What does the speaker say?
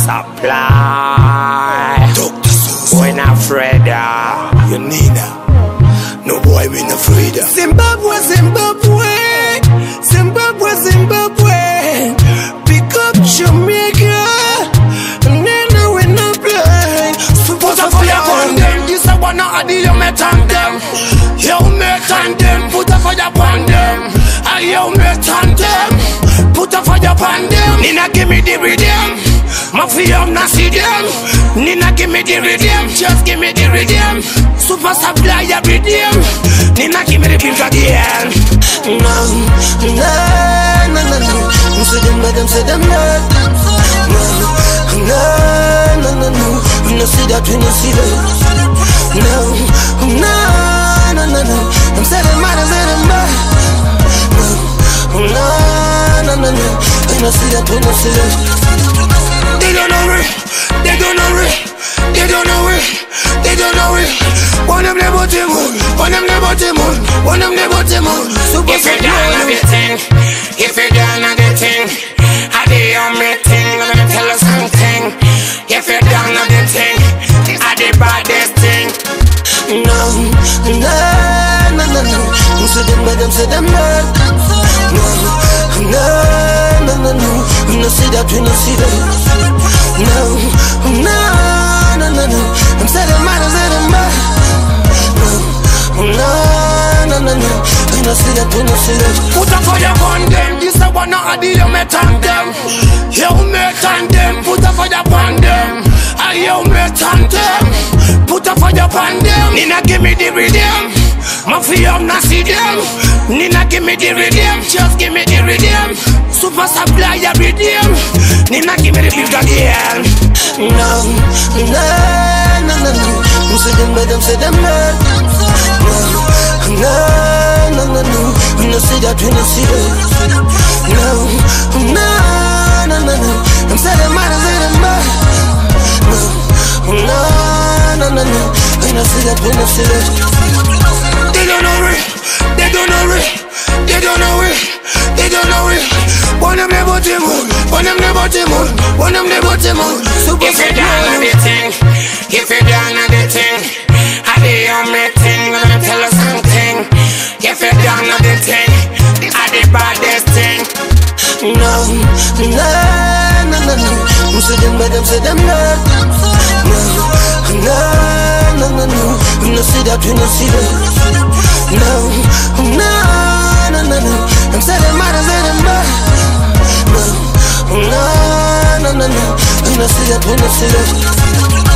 Supply. Seuss, When afraid. ah. you need. No boy we not afraid. Zimbabwe, Zimbabwe, Zimbabwe, Zimbabwe. Pick up Jamaica, and then I will not play. Put a fire on them. This a one of the you met on them. You met on them. Put a fire on them. I you met on them. Put a fire on them. Nina give me the rhythm. Mafia na see them. Nina give me the rhythm. Just give me the rhythm. Super Supplier rhythm. Nina give me the beat again. No, no, no, no, no. I'm bad, them say them bad. No, no, no, no, no. We no see that, we no see that. No, no, no, no, no. I'm I'm say them bad. No, no, no, no, no. We no see that, we no see that. They don't know it. They don't know it. They don't know it. They don't know it. One of them bought him on. One of them bought him on. One of them bought him on. If you done a the thing, if you done a the thing, I the only thing. Let me tell you something. If you done a the thing, I the baddest thing. No, no, no, no, no. I'm them bad, them them bad. No, no, no, no, no. We no see that, we no see that. No, no, no, no, no. I'm say them bad, I'm say them bad. No, no, no, no, no. We no see that, we no see that. Put a fire on them. This a one of the you met on them. You met on them. Put a fire on them. I you met on them. Put a fire on them. Nina give me the rhythm. Mafia na see them. Nina give me the rhythm. Just give me the rhythm. Super Supplier rhythm. Nina give me the beat again. No, no, no, no, no. I'm them bad, them them bad. No, no, no, no, no. We no see that, we no see that. No, no, no, no, no. I'm I'm say them bad. No, no, no, no, no. We no see that, we no see that. They don't know it. They don't know it. They don't know it. They don't know it. One of them bought him on. One of them bought him on. One of them bought him on. Super If you supply. done the thing, if you done the thing, I the only thing. Let me tell you something. If you done the thing, I the baddest thing. No, no, no, no, no. I'm say them bad, them say them bad. No, no, no, no, no. We no see that, we no see that. No, no, no, no, no. I'm them bad, I'm bad. No, no, no, no, no. We no see that, we no see that.